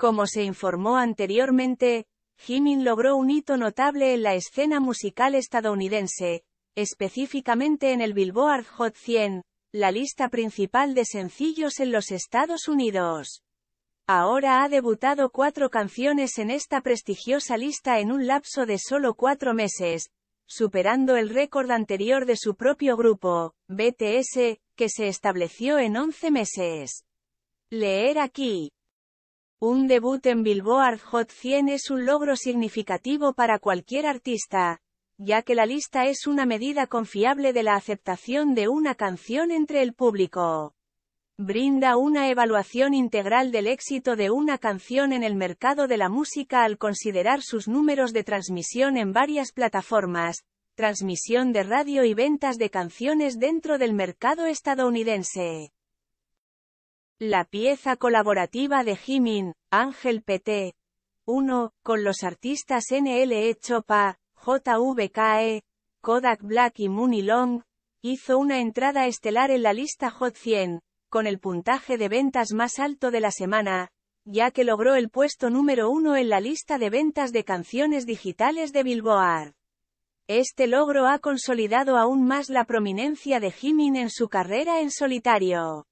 Como se informó anteriormente, Jimin logró un hito notable en la escena musical estadounidense, específicamente en el Billboard Hot 100, la lista principal de sencillos en los Estados Unidos. Ahora ha debutado cuatro canciones en esta prestigiosa lista en un lapso de solo cuatro meses, superando el récord anterior de su propio grupo, BTS, que se estableció en 11 meses. Leer aquí. Un debut en Billboard Hot 100 es un logro significativo para cualquier artista, ya que la lista es una medida confiable de la aceptación de una canción entre el público. Brinda una evaluación integral del éxito de una canción en el mercado de la música al considerar sus números de transmisión en varias plataformas, transmisión de radio y ventas de canciones dentro del mercado estadounidense. La pieza colaborativa de Jimin, Ángel PT. 1, con los artistas NLE Chopa, JVKE, Kodak Black y Mooney Long, hizo una entrada estelar en la lista Hot 100, con el puntaje de ventas más alto de la semana, ya que logró el puesto número uno en la lista de ventas de canciones digitales de Billboard. Este logro ha consolidado aún más la prominencia de Jimin en su carrera en solitario.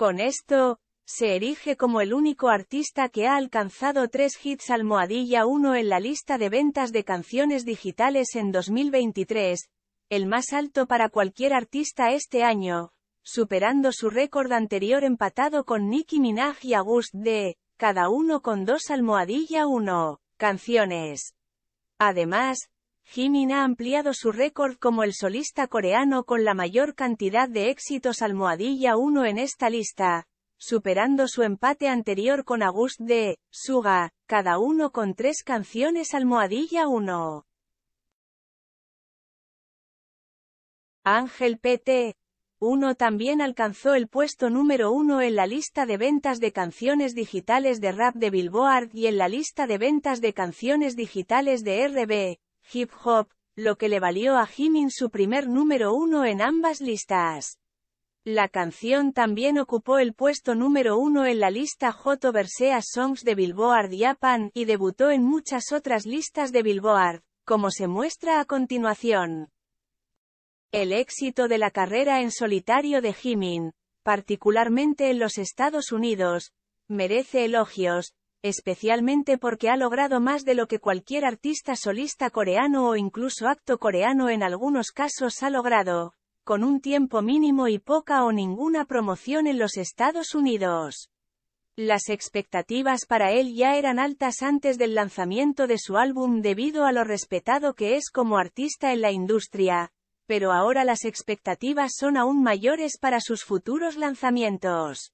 Con esto, se erige como el único artista que ha alcanzado tres hits almohadilla 1 en la lista de ventas de canciones digitales en 2023, el más alto para cualquier artista este año, superando su récord anterior empatado con Nicki Minaj y August D, cada uno con dos almohadilla 1 canciones. Además, Jimin ha ampliado su récord como el solista coreano con la mayor cantidad de éxitos almohadilla 1 en esta lista, superando su empate anterior con August de Suga, cada uno con tres canciones almohadilla 1. Ángel PT. 1 también alcanzó el puesto número 1 en la lista de ventas de canciones digitales de rap de Billboard y en la lista de ventas de canciones digitales de RB, hip hop, lo que le valió a Jimin su primer número 1 en ambas listas. La canción también ocupó el puesto número uno en la lista Hot Overseas Songs de Billboard Japan y debutó en muchas otras listas de Billboard, como se muestra a continuación. El éxito de la carrera en solitario de Jimin, particularmente en los Estados Unidos, merece elogios, especialmente porque ha logrado más de lo que cualquier artista solista coreano o incluso acto coreano en algunos casos ha logrado, con un tiempo mínimo y poca o ninguna promoción en los Estados Unidos. Las expectativas para él ya eran altas antes del lanzamiento de su álbum debido a lo respetado que es como artista en la industria, pero ahora las expectativas son aún mayores para sus futuros lanzamientos.